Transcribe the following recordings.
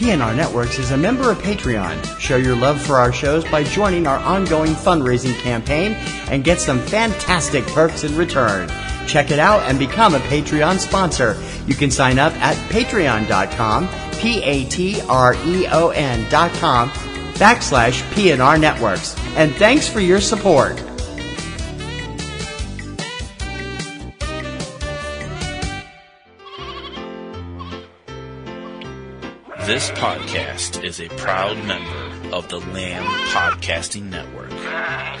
PNR Networks is a member of Patreon. Show your love for our shows by joining our ongoing fundraising campaign and get some fantastic perks in return. Check it out and become a Patreon sponsor. You can sign up at patreon.com, P-A-T-R-E-O-N dot com, backslash PNR Networks. And thanks for your support. This podcast is a proud member of the Lamb Podcasting Network.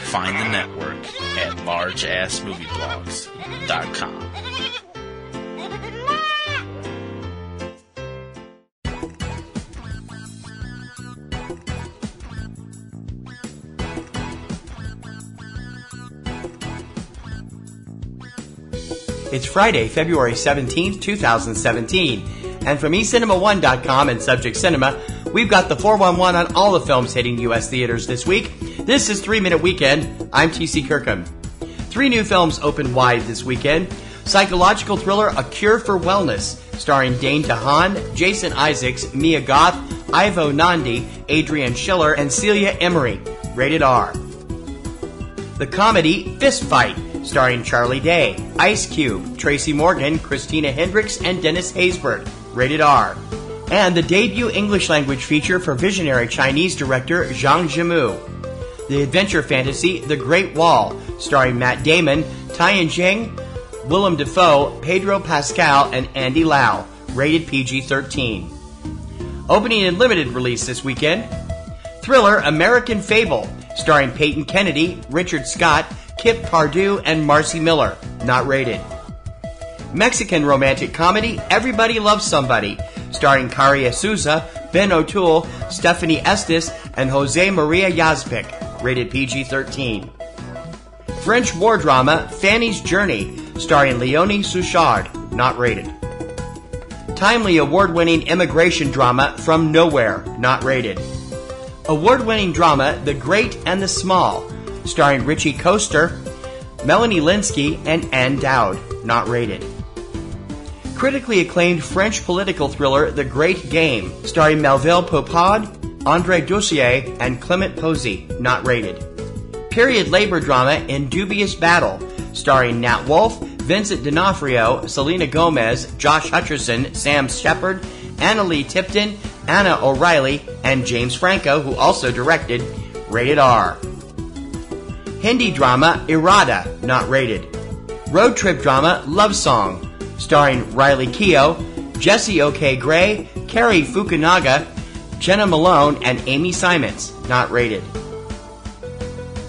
Find the network at largeassmovieblogs.com. It's Friday, February 17th, 2017. And from eCinema1.com and Subject Cinema, we've got the 411 on all the films hitting U.S. theaters this week. This is 3 Minute Weekend. I'm TC Kirkham. Three new films open wide this weekend. Psychological thriller A Cure for Wellness, starring Dane DeHaan, Jason Isaacs, Mia Goth, Ivo Nandi, Adrian Schiller, and Celia Imrie. Rated R. The comedy Fist Fight, starring Charlie Day, Ice Cube, Tracy Morgan, Christina Hendricks, and Dennis Haysbert. Rated R. And the debut English language feature for visionary Chinese director Zhang Yimou. The adventure fantasy The Great Wall, starring Matt Damon, Tian Jing, Willem Dafoe, Pedro Pascal, and Andy Lau. Rated PG 13. Opening in limited release this weekend Thriller American Fable, starring Peyton Kennedy, Richard Scott, Kip Pardue, and Marci Miller. Not rated. Mexican romantic comedy Everybody Loves Somebody, starring Karla Souza, Ben O'Toole, Stephanie Estes, and Jose Maria Yazpik. Rated PG 13. French war drama Fanny's Journey, starring Leonie Souchaud. Not rated. Timely award winning immigration drama From Nowhere. Not rated. Award winning drama The Great and the Small, starring Ritchie Coster, Melanie Lynskey, and Ann Dowd. Not rated. Critically acclaimed French political thriller The Great Game, starring Melvil Poupaud, Andre Dussollier, and Clémence Poésy. Not rated. Period labor drama In Dubious Battle, starring Nat Wolff, Vincent D'Onofrio, Selena Gomez, Josh Hutcherson, Sam Shepard, Analeigh Tipton, Ahna O'Reilly, and James Franco, who also directed Rated R. Hindi drama Irada, not rated. Road trip drama Love Song, starring Riley Keough, Jessie Ok Gray, Cary Fukunaga, Jena Malone, and Amy Simons, not rated.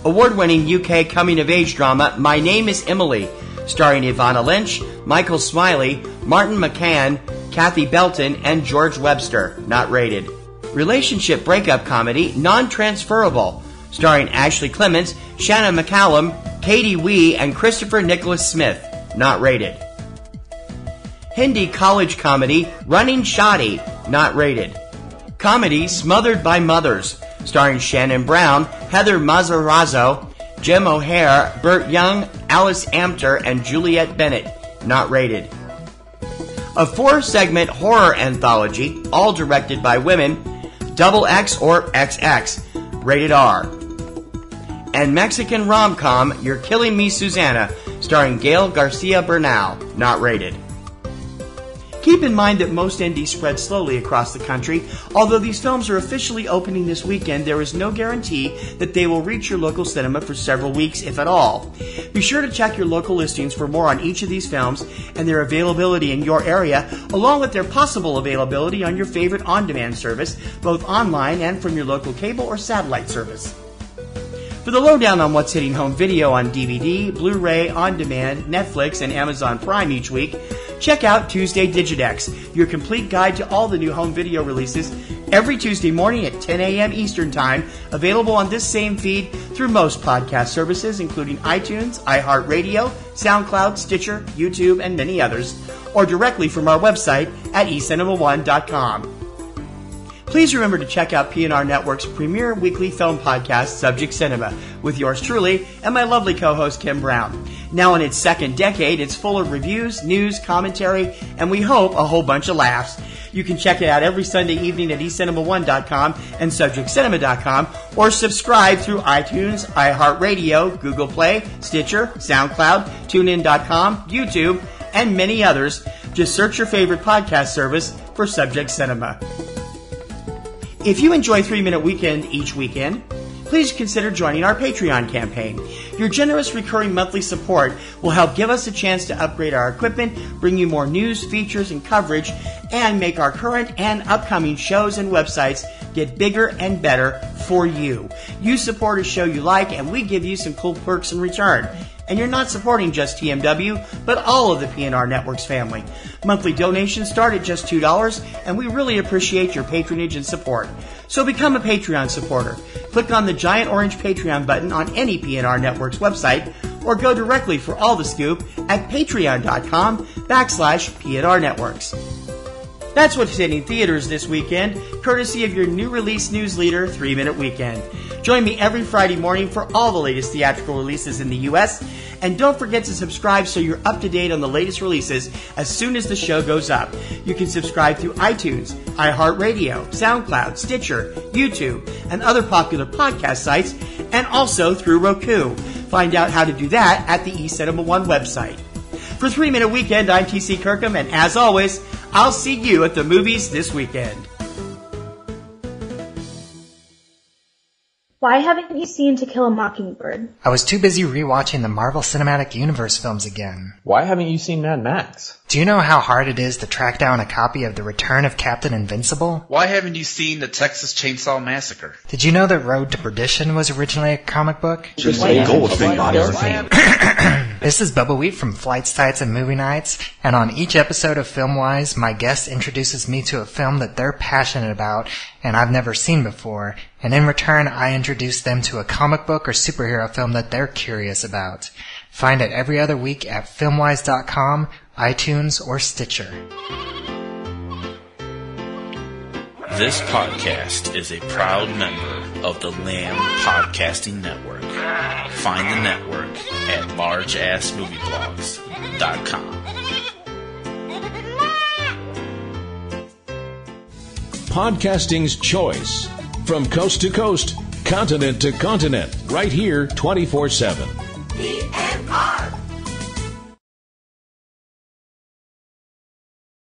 Award winning UK coming of age drama My Name is Emily, starring Evanna Lynch, Michael Smiley, Martin McCann, Cathy Belton, and George Webster, not rated. Relationship breakup comedy Non Transferable, starring Ashley Clements, Shannon McCallum, Katie Wee, and Christopher Nicholas Smith, not rated. Hindi college comedy Running Shaadi, not rated. Comedy Smothered by Mothers, starring Shannon Brown, Heather Matarazzo, Jim O'Heir, Burt Young, Alice Amter, and Juliette Bennett, not rated. A four segment horror anthology, all directed by women, Double X or XX, rated R. And Mexican rom com You're Killing Me Susana, starring Gael Garcia Bernal, not rated. Keep in mind that most indies spread slowly across the country. Although these films are officially opening this weekend, there is no guarantee that they will reach your local cinema for several weeks, if at all. Be sure to check your local listings for more on each of these films and their availability in your area, along with their possible availability on your favorite on demand service, both online and from your local cable or satellite service. For the lowdown on what's hitting home video on DVD, Blu ray, on demand, Netflix, and Amazon Prime each week, check out Tuesday Digidex, your complete guide to all the new home video releases, every Tuesday morning at 10 a.m. Eastern Time, available on this same feed through most podcast services, including iTunes, iHeartRadio, SoundCloud, Stitcher, YouTube, and many others, or directly from our website at ecinema1.com. Please remember to check out PNR Network's premier weekly film podcast, Subject Cinema, with yours truly and my lovely co-host Kim Brown. Now in its second decade, it's full of reviews, news, commentary, and we hope a whole bunch of laughs. You can check it out every Sunday evening at ecinema1.com and subjectcinema.com or subscribe through iTunes, iHeartRadio, Google Play, Stitcher, SoundCloud, TuneIn.com, YouTube, and many others. Just search your favorite podcast service for Subject Cinema. If you enjoy 3 Minute Weekend each weekend, please consider joining our Patreon campaign. Your generous recurring monthly support will help give us a chance to upgrade our equipment, bring you more news, features, and coverage, and make our current and upcoming shows and websites get bigger and better for you. You support a show you like, and we give you some cool perks in return. And you're not supporting just TMW, but all of the PNR Networks family. Monthly donations start at just $2, and we really appreciate your patronage and support. So become a Patreon supporter. Click on the giant orange Patreon button on any PNR Networks website, or go directly for all the scoop at patreon.com backslash PNR Networks. That's what's hitting theaters this weekend, courtesy of your new release news leader, 3 Minute Weekend. Join me every Friday morning for all the latest theatrical releases in the U.S. And don't forget to subscribe so you're up to date on the latest releases as soon as the show goes up. You can subscribe through iTunes, iHeartRadio, SoundCloud, Stitcher, YouTube, and other popular podcast sites, and also through Roku. Find out how to do that at the eCinema One website. For 3 Minute Weekend, I'm TC Kirkham, and as always, I'll see you at the movies this weekend. Why haven't you seen To Kill a Mockingbird? I was too busy rewatching the Marvel Cinematic Universe films again. Why haven't you seen Mad Max? Do you know how hard it is to track down a copy of The Return of Captain Invincible? Why haven't you seen the Texas Chainsaw Massacre? Did you know that Road to Perdition was originally a comic book? Just This is Bubba Wheat from Flights, Tights, and Movie Nights, and on each episode of Filmwise, my guest introduces me to a film that they're passionate about and I've never seen before, and in return I introduce them to a comic book or superhero film that they're curious about. Find it every other week at filmwise.com, iTunes, or Stitcher. This podcast is a proud member of the Lamb Podcasting Network. Find the network at largeassmovieblogs.com. Podcasting's choice. From coast to coast, continent to continent, right here 24 7.